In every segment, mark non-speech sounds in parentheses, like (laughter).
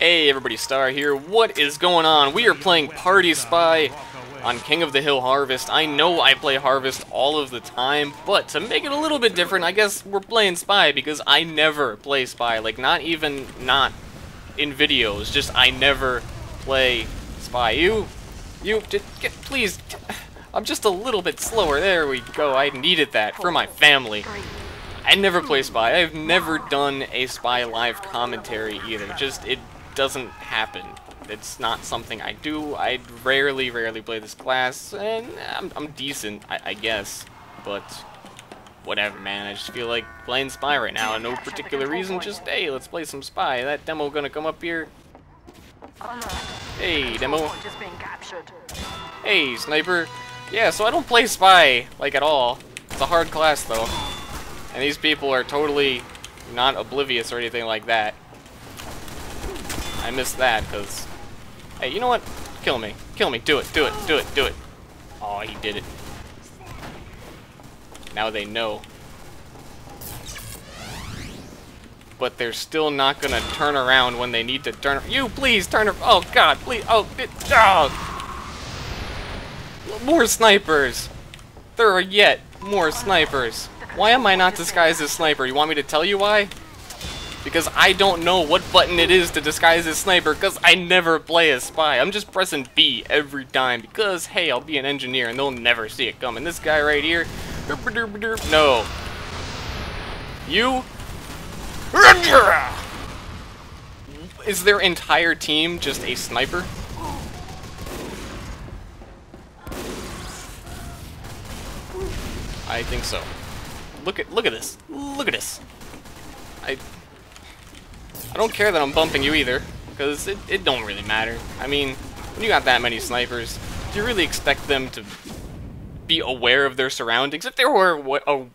Hey everybody, Star here. What is going on? We are playing Party Spy on King of the Hill Harvest. I know I play Harvest all of the time, but to make it a little bit different, I guess we're playing Spy because I never play Spy. Like, not even not in videos, just I never play Spy. You, you, get, please, I'm just a little bit slower. There we go. I needed that for my family. I never play Spy. I've never done a Spy live commentary either. Just, it doesn't happen. It's not something I do. I rarely, rarely play this class, and I'm, I'm decent, I, I guess. But whatever, man. I just feel like playing Spy right now, and no particular reason. Just, hey, let's play some Spy. That demo gonna come up here. Hey, demo. Hey, Sniper. Yeah, so I don't play Spy, like, at all. It's a hard class, though. And these people are totally not oblivious or anything like that. I missed that, because... Hey, you know what? Kill me. Kill me. Do it. Do it. Do it. Do it. Oh, he did it. Now they know. But they're still not gonna turn around when they need to turn... You, please, turn... Oh, God, please. Oh, it, oh. More snipers. There are yet more snipers. Why am I not disguised as sniper? You want me to tell you why? Because I don't know what button it is to disguise as sniper because I never play as spy. I'm just pressing B every time because, hey, I'll be an engineer and they'll never see it coming. This guy right here, no. You? Is their entire team just a sniper? I think so. Look at look at this. Look at this. I I don't care that I'm bumping you either, because it, it don't really matter. I mean, when you got that many snipers, do you really expect them to be aware of their surroundings? If they were oh,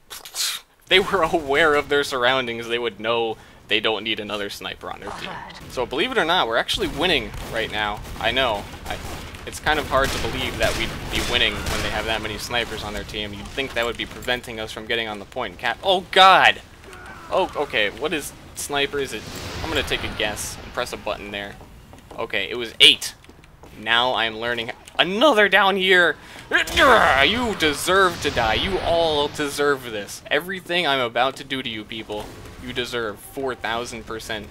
they were (laughs) aware of their surroundings, they would know they don't need another sniper on their team. So believe it or not, we're actually winning right now. I know. I, it's kind of hard to believe that we'd be winning when they have that many snipers on their team. You'd think that would be preventing us from getting on the point. Cap. Oh God. Oh, okay. What is sniper is it? I'm gonna take a guess and press a button there. Okay, it was eight. Now I'm learning another down here. (laughs) You deserve to die. You all deserve this. Everything I'm about to do to you people, you deserve 4,000%.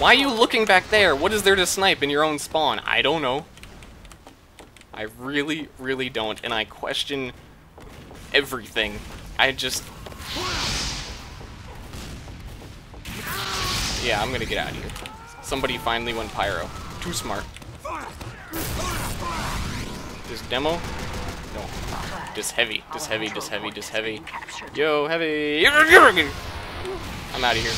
Why are you looking back there? What is there to snipe in your own spawn? I don't know. I really, really don't, and I question everything. I just... Yeah, I'm gonna get out of here. Somebody finally went pyro. Too smart. This demo? No. This heavy, this heavy, this heavy, this heavy. Yo, heavy! I'm out of here.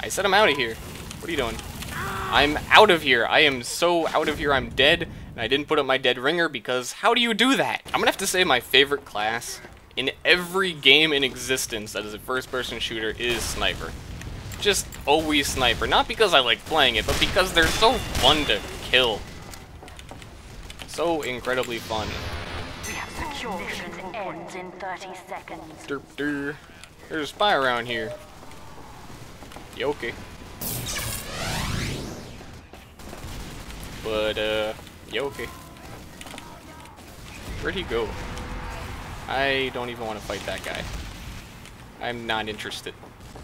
I said I'm out of here. What are you doing? I'm out of here. I am so out of here. I'm dead. And I didn't put up my dead ringer because how do you do that? I'm gonna have to say my favorite class in every game in existence that is a first-person shooter is Sniper just always sniper. Not because I like playing it, but because they're so fun to kill. So incredibly fun. We have secured mission ends in 30 seconds. Derp der. There's a spy around here. You okay? But, uh, you okay? Where'd he go? I don't even want to fight that guy. I'm not interested.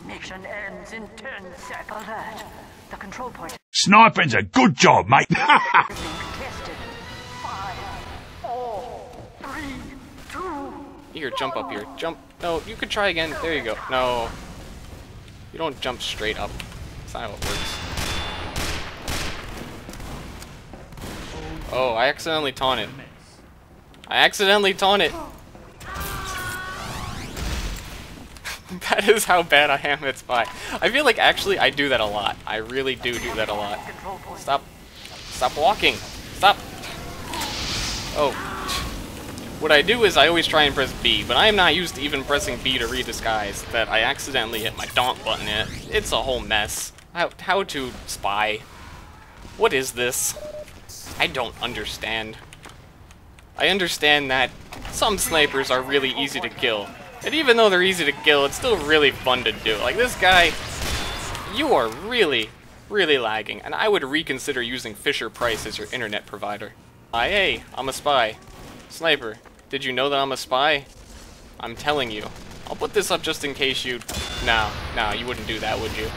Mission ends in 10 seconds. Alert. The control point. Sniping's a good job, mate. Five, four, three, two, here, jump up here. Jump. No, you could try again. There you go. No. You don't jump straight up. That's not how it works. Oh, I accidentally taunted. I accidentally taunted. (laughs) that is how bad I am at Spy. I feel like actually I do that a lot. I really do do that a lot. Stop. Stop walking. Stop. Oh. What I do is I always try and press B, but I am not used to even pressing B to redisguise that I accidentally hit my taunt button. It, it's a whole mess. How, how to spy. What is this? I don't understand. I understand that some snipers are really easy to kill, and even though they're easy to kill, it's still really fun to do. Like, this guy, you are really, really lagging, and I would reconsider using Fisher Price as your internet provider. I, hey, I'm a spy. Sniper, did you know that I'm a spy? I'm telling you. I'll put this up just in case you... No, no, you wouldn't do that, would you?